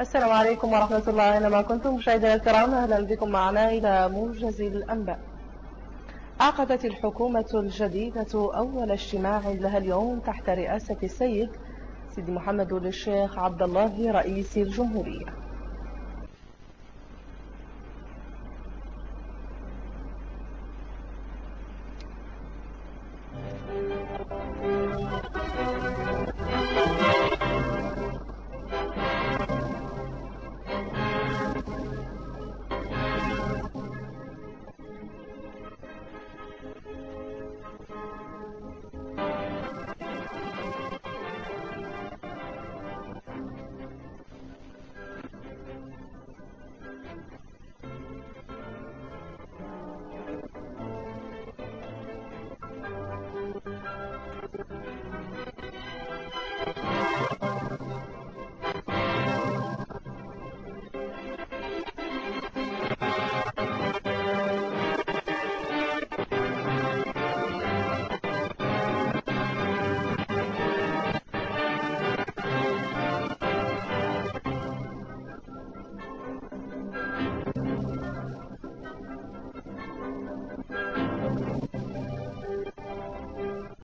السلام عليكم ورحمة الله. أينما كنتم مشاهدينا الكرام أهلا بكم معنا إلى موجز الأنباء. عقدت الحكومة الجديدة أول اجتماع لها اليوم تحت رئاسة السيد سيدي محمد الشيخ عبد الله رئيس الجمهورية.